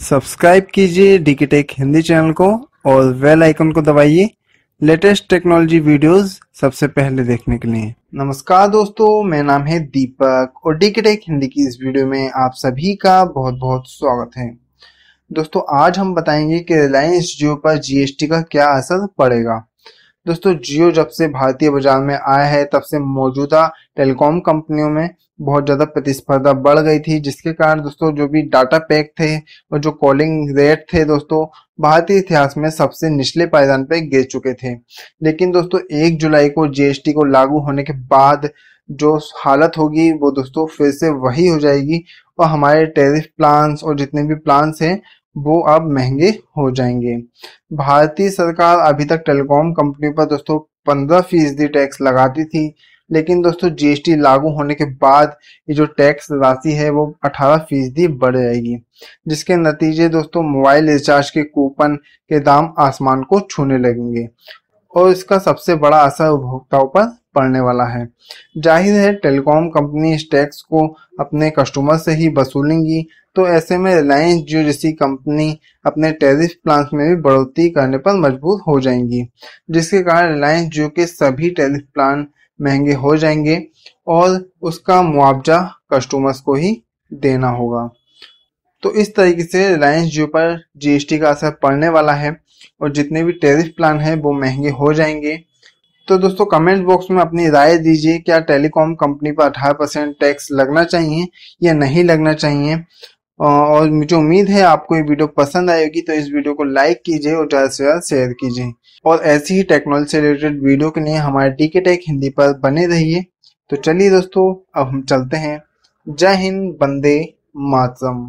Subscribe कीजिए डीकेटेक Hindi channel को और वेल आइकन को दबाइए। लेटेस्ट टेक्नोलॉजी वीडियोस सबसे पहले देखने के लिए। नमस्कार दोस्तों, मेरा नाम है दीपक और डीकेटेक हिंदी की इस वीडियो में आप सभी का बहुत बहुत स्वागत है। दोस्तों, आज हम बताएँगे कि रिलायंस जियो पर जीएसटी का क्या असर पड़ेगा। दोस्तों जियो जब से भारतीय बाज़ार में आया है, तब से मौजूदा टेलीकॉम कंपनियों में बहुत ज़्यादा प्रतिस्पर्धा बढ़ गई थी, जिसके कारण दोस्तों जो भी डाटा पैक थे और जो कॉलिंग रेट थे दोस्तों, भारतीय इतिहास में सबसे निचले पायदान पर गिर चुके थे। लेकिन दोस्तों, एक जुलाई को जीएसटी को लागू होने के बाद जो हालत होगी, वो दोस्तों फिर से वही हो जाएगी और हमारे टेरिफ प्लान्स और जितने भी प्लान्स हैं, वो अब महँगे हो जाएँगे। भारतीय सरकार अभी तक टेलीकॉम कंपनी पर दोस्तों पंद्रह फ़ीसदी टैक्स लगाती थी लेकिन दोस्तों जीएसटी लागू होने के बाद ये जो टैक्स राशि है, वो 18 फ़ीसदी बढ़ जाएगी, जिसके नतीजे दोस्तों मोबाइल रिचार्ज के कूपन के दाम आसमान को छूने लगेंगे। और इसका सबसे बड़ा असर उपभोक्ताओं पर पड़ने वाला है। ज़ाहिर है टेलीकॉम कंपनी इस टैक्स को अपने कस्टमर से ही वसूलेंगी तो ऐसे में रिलायंस जियो जैसी कंपनी अपने टेरिफ प्लान में भी बढ़ोतरी करने पर मजबूर हो जाएँगी, जिसके कारण रिलायंस जियो के सभी टेरिफ प्लान महँगे हो जाएँगे और उसका मुआवजा कस्टमर्स को ही देना होगा। तो इस तरीके से रिलायंस जियो पर जीएसटी का असर पड़ने वाला है और जितने भी टेरिफ प्लान है वो महँगे हो जाएँगे। तो दोस्तों कमेंट बॉक्स में अपनी राय दीजिए, क्या टेलीकॉम कंपनी पर अठारह परसेंट टैक्स लगना चाहिए या नहीं लगना चाहिए। और मुझे उम्मीद है आपको ये वीडियो पसंद आएगी तो इस वीडियो को लाइक कीजिए और ज़्यादा से ज़्यादा शेयर कीजिए। और ऐसी ही टेक्नोलॉजी से रिलेटेड वीडियो के लिए हमारे टीके टेक हिंदी पर बने रहिए। तो चलिए दोस्तों, अब हम चलते हैं। जय हिंद बंदे मातरम।